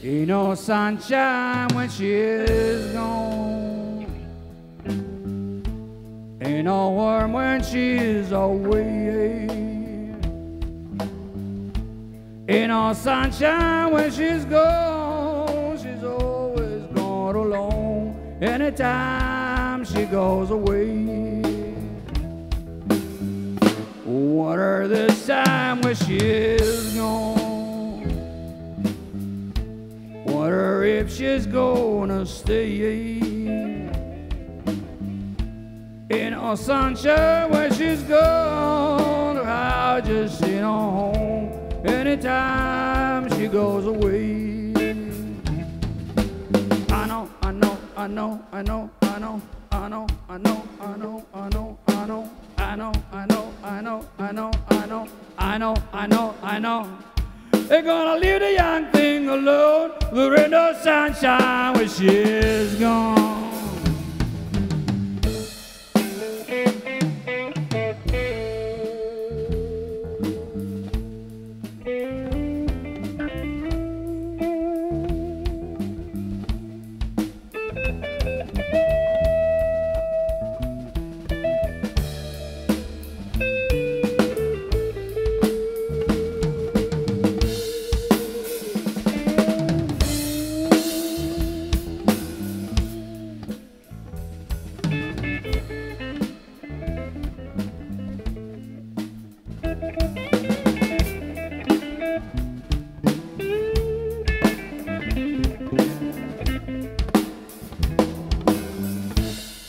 Ain't no sunshine when she's gone. Ain't no warm when she's away. Ain't no sunshine when she's gone. She's always gone alone. Anytime she goes away. Water this time when she's gone. If she's gonna stay. In our sunshine when she's gone, I'll just sit on home anytime she goes away. I know, I know, I know, I know, I know, I know, I know, I know, I know, I know, I know, I know, I know, I know, I know, I know, I know, I know. They're gonna leave the young thing alone. There ain't no sunshine when she's gone.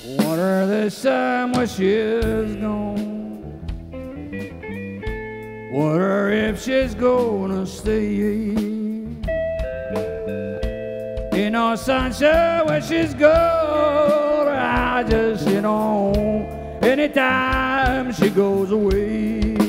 Water this time when she's gone. Wonder if she's gonna stay. Ain't no sunshine when she's gone. I just you know, anytime she goes away.